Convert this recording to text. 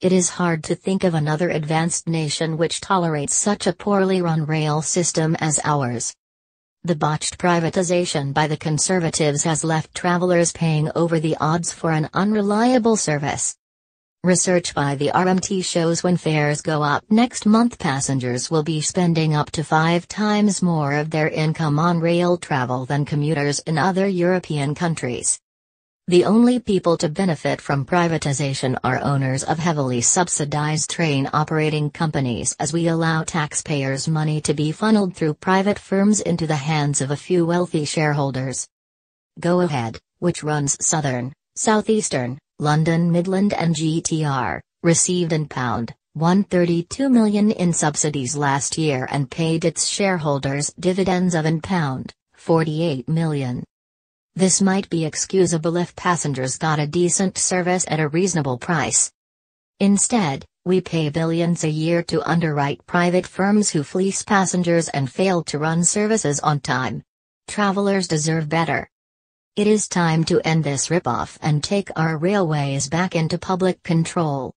It is hard to think of another advanced nation which tolerates such a poorly run rail system as ours. The botched privatization by the Conservatives has left travelers paying over the odds for an unreliable service. Research by the RMT shows when fares go up next month, passengers will be spending up to five times more of their income on rail travel than commuters in other European countries. The only people to benefit from privatization are owners of heavily subsidized train operating companies as we allow taxpayers' money to be funneled through private firms into the hands of a few wealthy shareholders. Go Ahead, which runs Southern, Southeastern, London Midland and GTR, received in pound 132 million in subsidies last year and paid its shareholders dividends of in pound 48 million. This might be excusable if passengers got a decent service at a reasonable price. Instead, we pay billions a year to underwrite private firms who fleece passengers and fail to run services on time. Travelers deserve better. It is time to end this ripoff and take our railways back into public control.